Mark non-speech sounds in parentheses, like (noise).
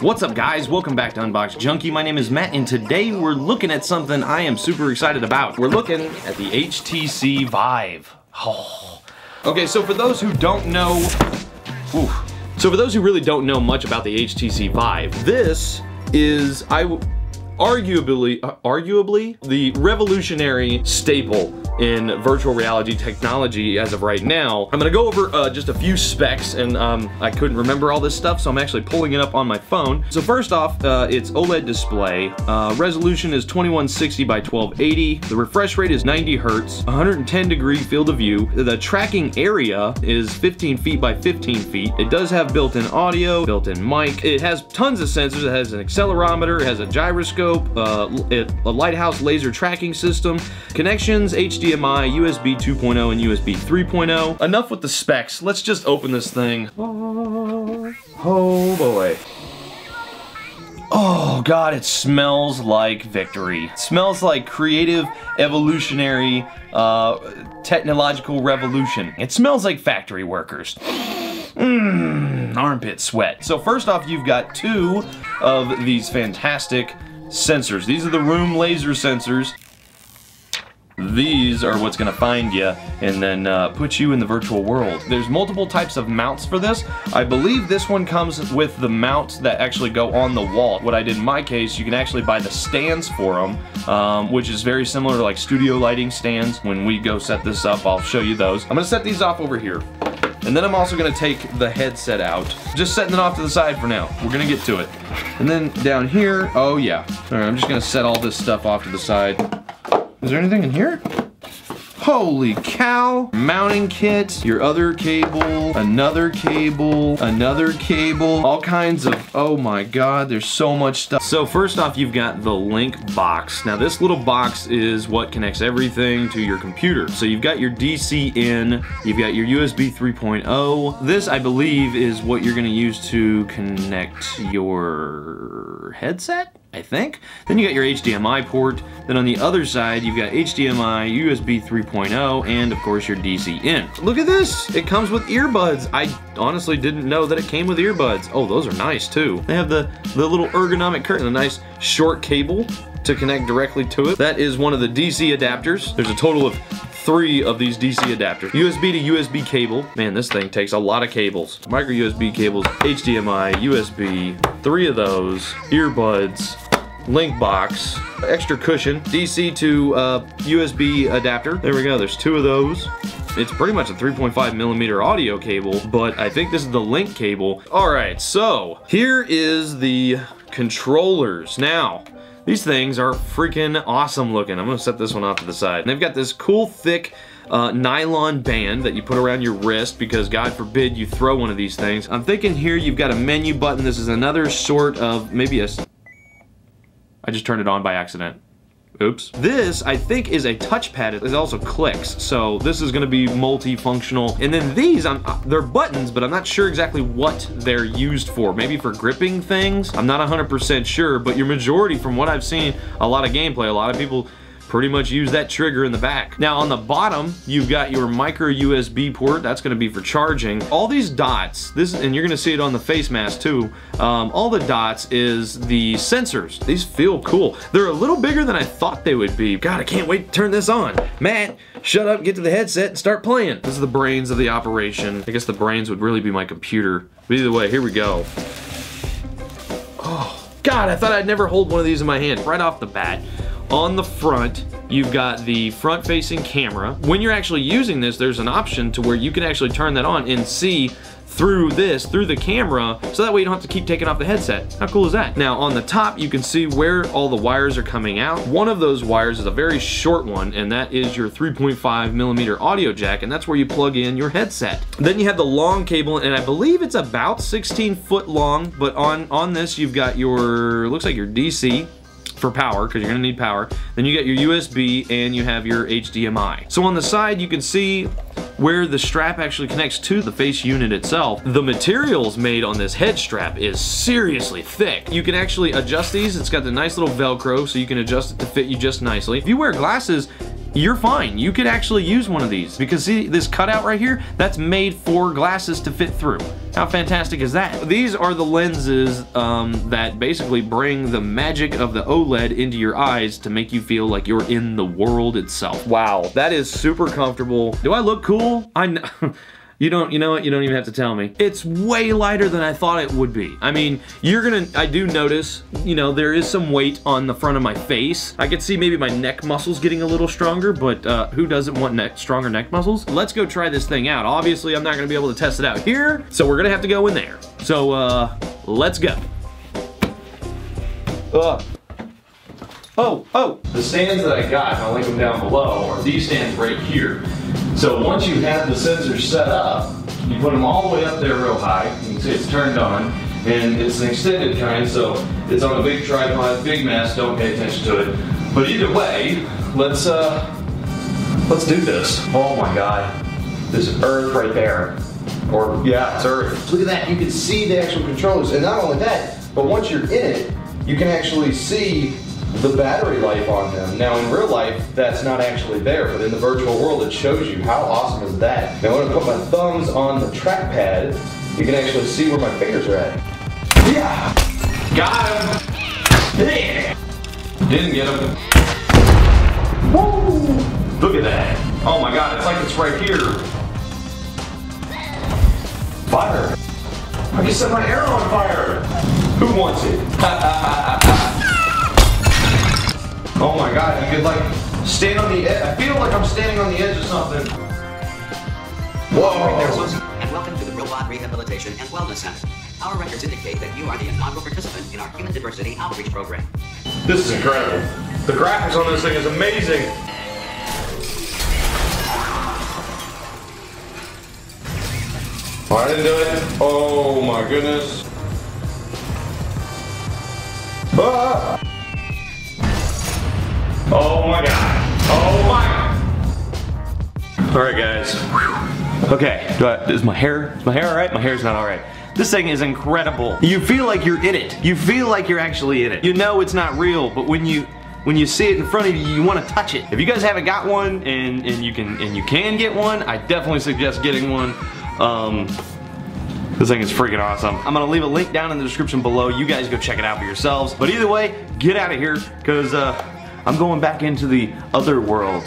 What's up guys? Welcome back to Unbox Junkie. My name is Matt and today we're looking at something I am super excited about. We're looking at the HTC Vive. Oh. Okay, so for those who don't know, so for those who really don't know much about the HTC Vive, this is, I arguably, uh, arguably, the revolutionary staple in virtual reality technology as of right now. I'm gonna go over uh, just a few specs and um, I couldn't remember all this stuff so I'm actually pulling it up on my phone. So first off, uh, it's OLED display. Uh, resolution is 2160 by 1280. The refresh rate is 90 hertz, 110 degree field of view. The tracking area is 15 feet by 15 feet. It does have built-in audio, built-in mic. It has tons of sensors. It has an accelerometer, it has a gyroscope, uh, it, a lighthouse laser tracking system, connections, HDMI HDMI, USB 2.0, and USB 3.0. Enough with the specs. Let's just open this thing. Oh, oh boy. Oh god, it smells like victory. It smells like creative, evolutionary, uh, technological revolution. It smells like factory workers. Mmm, armpit sweat. So first off, you've got two of these fantastic sensors. These are the room laser sensors. These are what's gonna find you and then uh, put you in the virtual world. There's multiple types of mounts for this. I believe this one comes with the mounts that actually go on the wall. What I did in my case, you can actually buy the stands for them, um, which is very similar to like studio lighting stands. When we go set this up, I'll show you those. I'm gonna set these off over here. And then I'm also gonna take the headset out. Just setting it off to the side for now. We're gonna get to it. And then down here, oh yeah. All right, I'm just gonna set all this stuff off to the side. Is there anything in here? Holy cow! Mounting kit, your other cable, another cable, another cable, all kinds of, oh my god, there's so much stuff. So first off, you've got the Link box. Now this little box is what connects everything to your computer. So you've got your DC in, you've got your USB 3.0. This, I believe, is what you're gonna use to connect your headset? I think. Then you got your HDMI port. Then on the other side, you've got HDMI, USB 3.0, and of course your DC in. Look at this! It comes with earbuds. I honestly didn't know that it came with earbuds. Oh, those are nice too. They have the, the little ergonomic curtain, a nice short cable to connect directly to it. That is one of the DC adapters. There's a total of three of these DC adapters. USB to USB cable. Man, this thing takes a lot of cables. Micro USB cables, HDMI, USB, three of those, earbuds, link box, extra cushion, DC to uh, USB adapter. There we go, there's two of those. It's pretty much a 3.5 millimeter audio cable, but I think this is the link cable. All right, so here is the controllers. Now, these things are freaking awesome looking. I'm gonna set this one off to the side. And they've got this cool thick uh, nylon band that you put around your wrist because God forbid you throw one of these things. I'm thinking here you've got a menu button. This is another sort of maybe a... I just turned it on by accident. Oops. This, I think, is a touchpad. It also clicks, so this is gonna be multifunctional. And then these, I'm, uh, they're buttons, but I'm not sure exactly what they're used for. Maybe for gripping things? I'm not 100% sure, but your majority, from what I've seen, a lot of gameplay, a lot of people pretty much use that trigger in the back. Now on the bottom, you've got your micro USB port. That's gonna be for charging. All these dots, this and you're gonna see it on the face mask too. Um, all the dots is the sensors. These feel cool. They're a little bigger than I thought they would be. God, I can't wait to turn this on. Matt, shut up, get to the headset and start playing. This is the brains of the operation. I guess the brains would really be my computer. But either way, here we go. Oh, God, I thought I'd never hold one of these in my hand right off the bat. On the front, you've got the front-facing camera. When you're actually using this, there's an option to where you can actually turn that on and see through this, through the camera, so that way you don't have to keep taking off the headset. How cool is that? Now on the top, you can see where all the wires are coming out. One of those wires is a very short one, and that is your 3.5 millimeter audio jack, and that's where you plug in your headset. Then you have the long cable, and I believe it's about 16 foot long, but on, on this you've got your, looks like your DC, for power because you're gonna need power. Then you get your USB and you have your HDMI. So on the side you can see where the strap actually connects to the face unit itself. The materials made on this head strap is seriously thick. You can actually adjust these. It's got the nice little Velcro so you can adjust it to fit you just nicely. If you wear glasses, you're fine. You could actually use one of these because see this cutout right here? That's made for glasses to fit through. How fantastic is that? These are the lenses um, that basically bring the magic of the OLED into your eyes to make you feel like you're in the world itself. Wow, that is super comfortable. Do I look cool? I know. (laughs) You don't, you know what, you don't even have to tell me. It's way lighter than I thought it would be. I mean, you're gonna, I do notice, you know, there is some weight on the front of my face. I can see maybe my neck muscles getting a little stronger, but uh, who doesn't want neck, stronger neck muscles? Let's go try this thing out. Obviously, I'm not gonna be able to test it out here, so we're gonna have to go in there. So, uh, let's go. Ugh. Oh, oh, the stands that I got, I'll link them down below, are these stands right here. So once you have the sensors set up, you put them all the way up there real high. You can see it's turned on. And it's an extended kind, so it's on a big tripod, big mast, don't pay attention to it. But either way, let's uh let's do this. Oh my god. This Earth right there. Or yeah, it's Earth. Look at that, you can see the actual controllers. And not only that, but once you're in it, you can actually see the battery life on them. Now in real life, that's not actually there, but in the virtual world, it shows you. How awesome is that? Now when I put my thumbs on the trackpad, you can actually see where my fingers are at. Yeah! Got him! Yeah! Didn't get him. Woo! Look at that. Oh my god, it's like it's right here. Fire. I can set my arrow on fire. Who wants it? (laughs) Oh my god, you could like stand on the edge. I feel like I'm standing on the edge of something. Whoa. And welcome to the Robot Rehabilitation and Wellness Center. Our records indicate that you are the inaugural participant in our Human Diversity Outreach Program. This is incredible. The graphics on this thing is amazing. Oh, I didn't do it. Oh my goodness. Ah! Oh my god. Oh my. All right, guys. Okay, I, is my hair, is my hair all right? My hair's not all right. This thing is incredible. You feel like you're in it. You feel like you're actually in it. You know it's not real, but when you when you see it in front of you, you want to touch it. If you guys haven't got one and, and you can and you can get one, I definitely suggest getting one. Um, this thing is freaking awesome. I'm gonna leave a link down in the description below. You guys go check it out for yourselves. But either way, get out of here, because uh, I'm going back into the other world.